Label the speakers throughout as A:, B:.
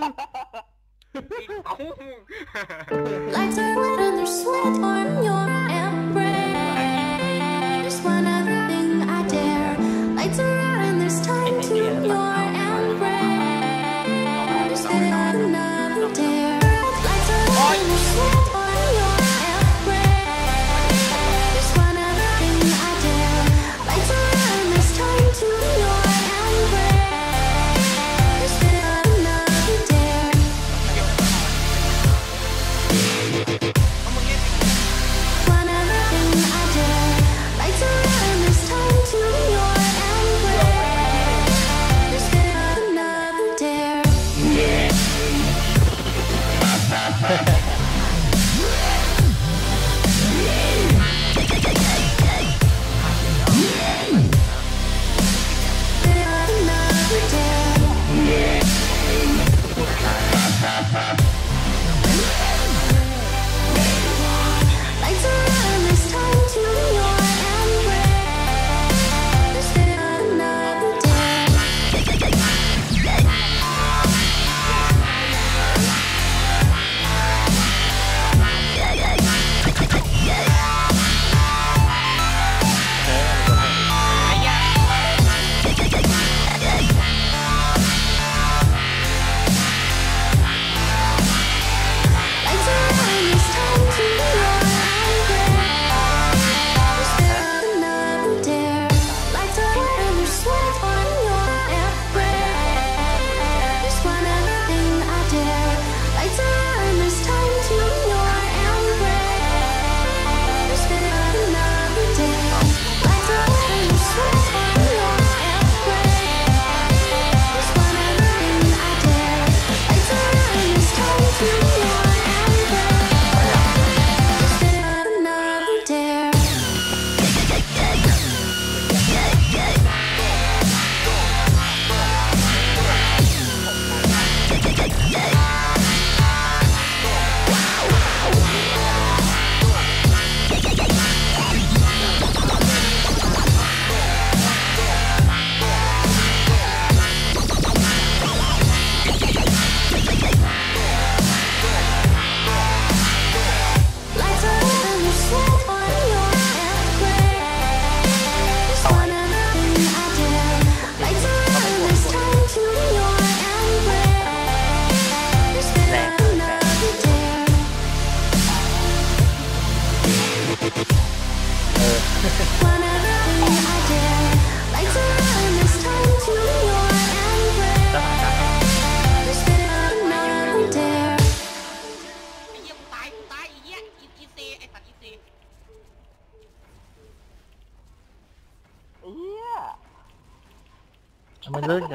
A: Legs are wet and there's sweat on your
B: ass.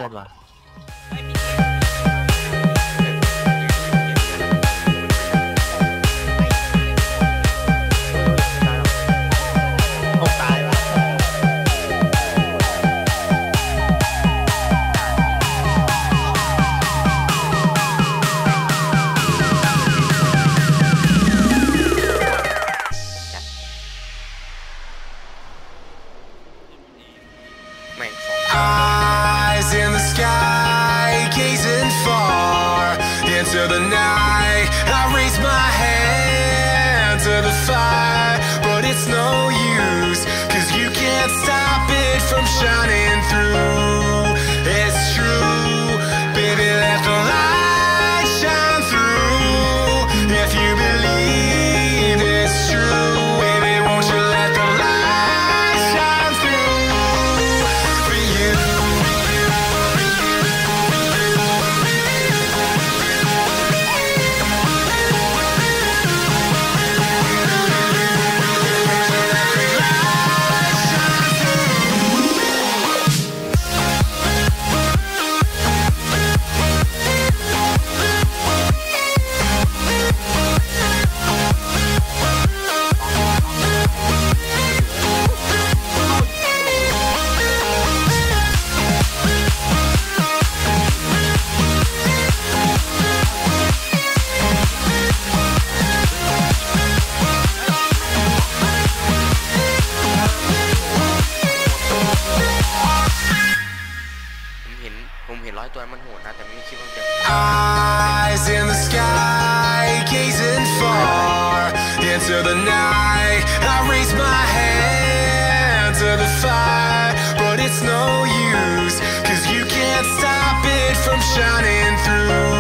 B: Good luck. from shining through.
A: Shining through.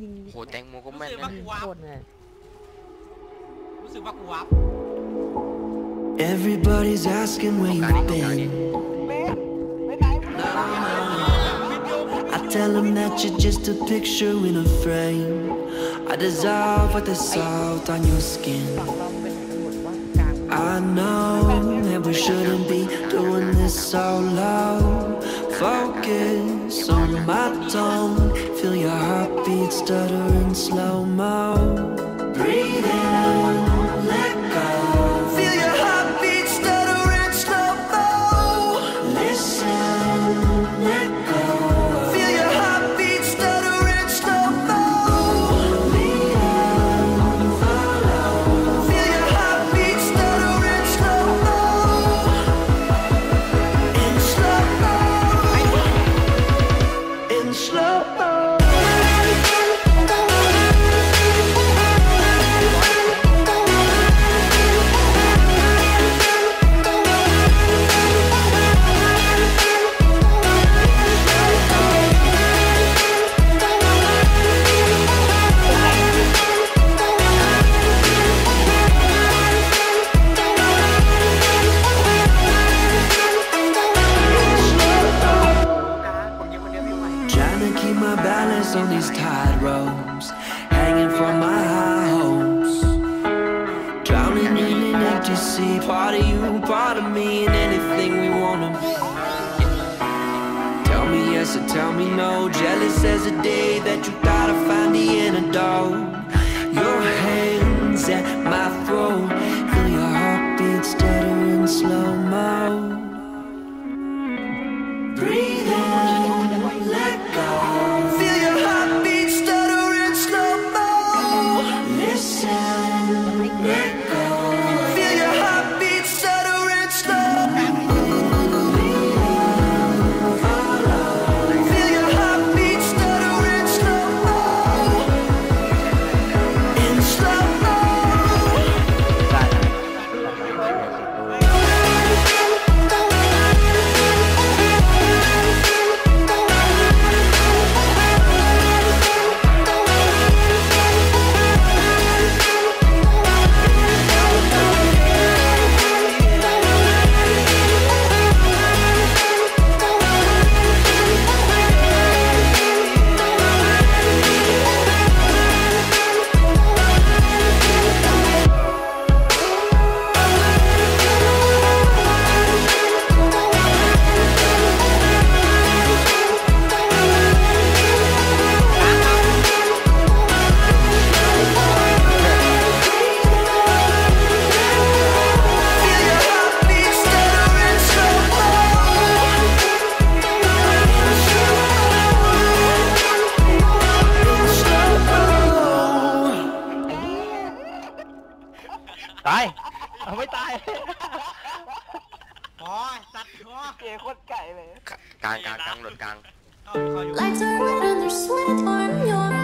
C: ย
D: เฟนยิง
E: โหแตงโมก็แม่น
C: รู้สึก
E: นะ
C: ว่ากูวับ
D: โคตรง่าย
C: รู้สึกว่ากูวับ
F: Everybody's asking where you've been. I tell them that you're just a picture in a frame. I dissolve with the salt on your skin. I know that we shouldn't be doing this solo. Focus on my Feel your heartbeat stuttering slow mo. Breathe in,
G: ตายเอาไม่ตาย
H: พอสัตว์พอ
G: เกโคตรไก่เลย
D: กลางกลางกลางหลุดกลาง
H: เอาคอยอยู่
A: Lights are red and there's sweat on your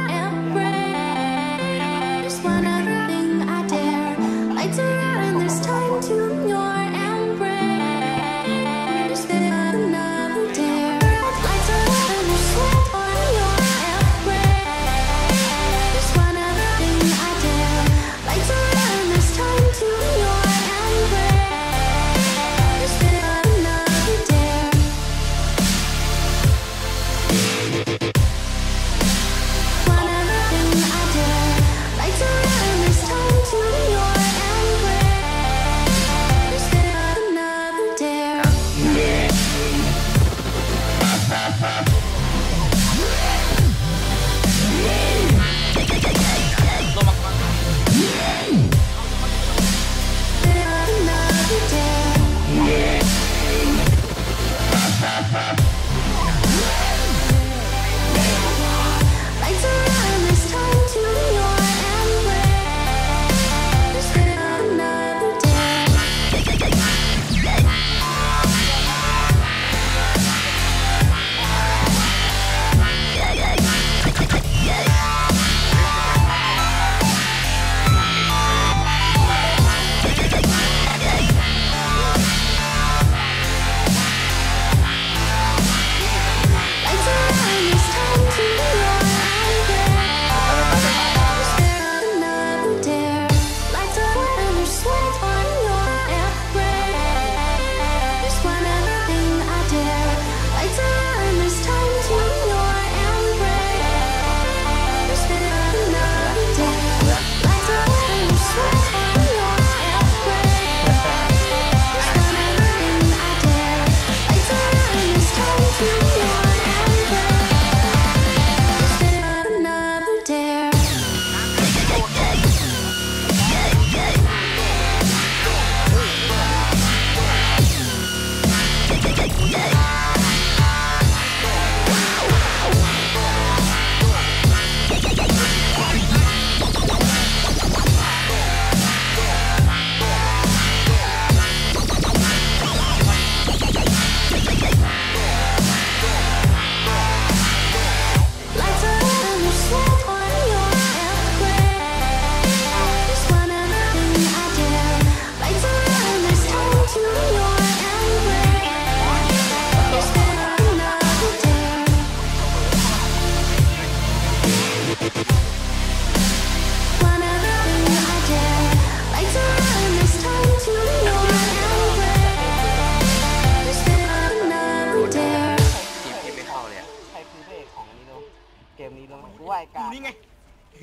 A: กูว่าไออการนี่ไง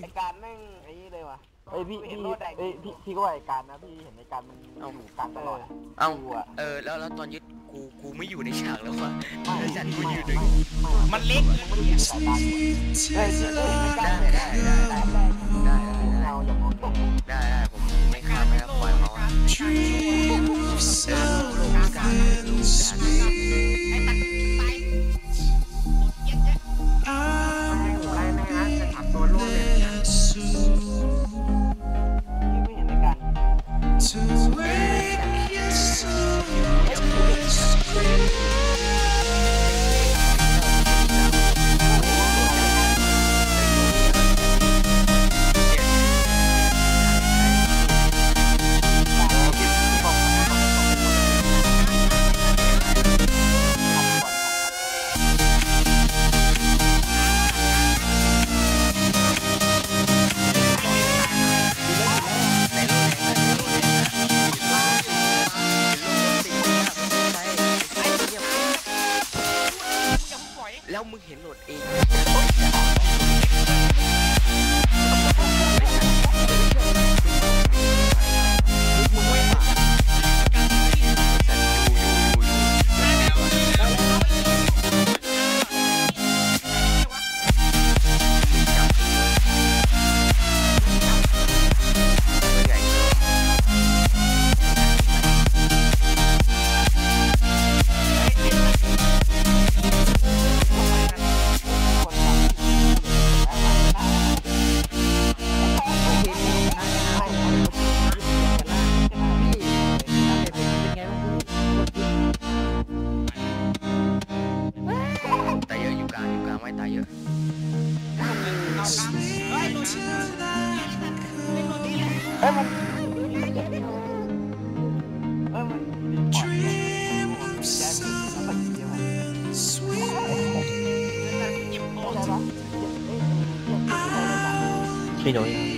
A: ไอการแม่งไอ้นี่เลย
I: ว่ะเอ้ยพี่พี่เอ้ยพี่พี่ก็ว่าไอการนะพี่เห็นไอการมันอยู่กานตลอด
D: เอ้าเออ แล้วแล้วตอนยึดกูกูไม่อยู่ในฉากแล้วว่ะ
I: ไอ้
D: สัตว์กู
I: อ
D: ยู่ดึง
I: มั
H: นเล็ก
I: เลย ไม่ได้อยู่สายตากูเฮ้ยเฮ้ยไอการเนี่ย
D: ได้ได้ได้ได้ได้ได้
I: เราไย่ามองตก
D: ได้ได้ผมไม่ข้ามไม่ปล่อยเขาอะ
H: Treat yourself เออ
D: รู้การรู้การ to win. ม่ตายเยอะ
H: เอากลางเฮ้ยโดนเล่นโดนนี่เลย
I: เฮ้ยมันเฮ้ยมันปล่อยแกมีน้ำมันเยอะมาก
H: เจ็บคอ
I: อะไรวะเอ้ยเอ้ยเอ้ยเอ้ย
G: ช่วยหน่อย